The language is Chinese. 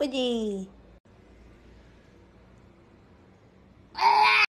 Cái?